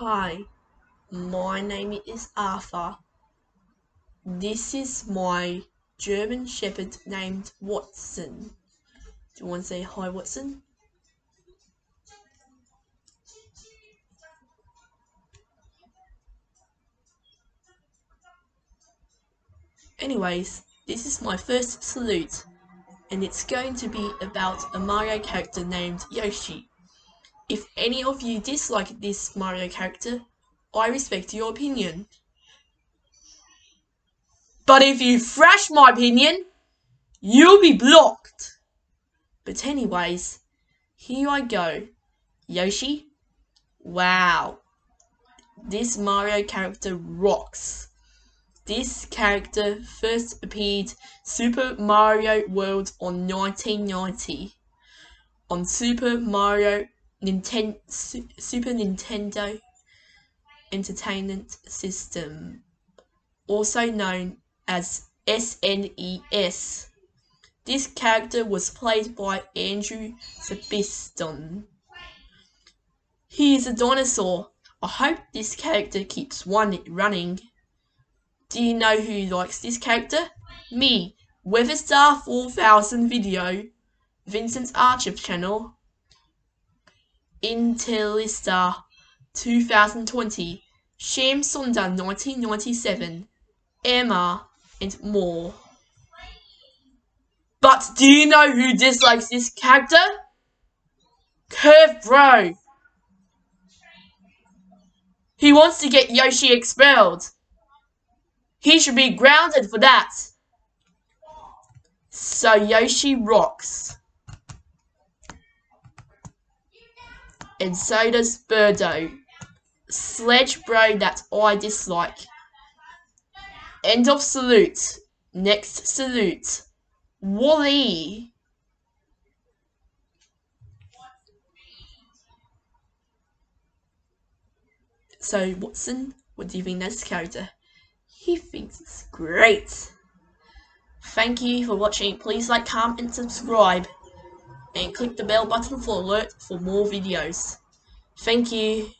Hi, my name is Arthur. This is my German Shepherd named Watson. Do you want to say hi, Watson? Anyways, this is my first salute, and it's going to be about a Mario character named Yoshi. If any of you dislike this Mario character, I respect your opinion. But if you thrash my opinion, you'll be blocked. But anyways, here I go. Yoshi? Wow. This Mario character rocks. This character first appeared Super Mario World on 1990 on Super Mario Ninten Super Nintendo Entertainment System, also known as SNES. This character was played by Andrew Sabiston. He is a dinosaur. I hope this character keeps one running. Do you know who likes this character? Me, Weatherstar 4000 video, Vincent Archer channel, Intellistar 2020, Sham Sunda 1997, Emma, and more. But do you know who dislikes this character? Curve Bro. He wants to get Yoshi expelled. He should be grounded for that. So Yoshi rocks. And so does Birdo. Sledge bro that I dislike. End of salute. Next salute. Wally. So Watson, what do you think of this character? He thinks it's great. Thank you for watching. Please like, comment, and subscribe. And click the bell button for alert for more videos. Thank you.